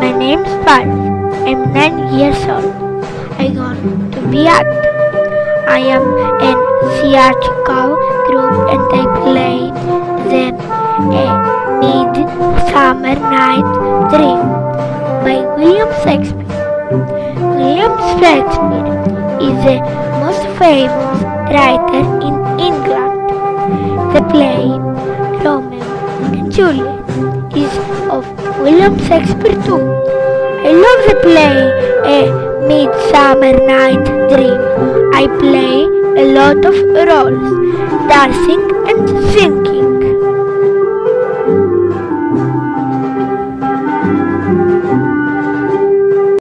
My name's Spyros. I'm nine years old. I want to be actor. I am in theatrical group and I played the uh, Midsummer Night Dream by William Shakespeare. William Shakespeare is the most famous writer in England. The play Romeo and Juliet William Shakespeare too. I love the play A Midsummer Night Dream. I play a lot of roles, dancing.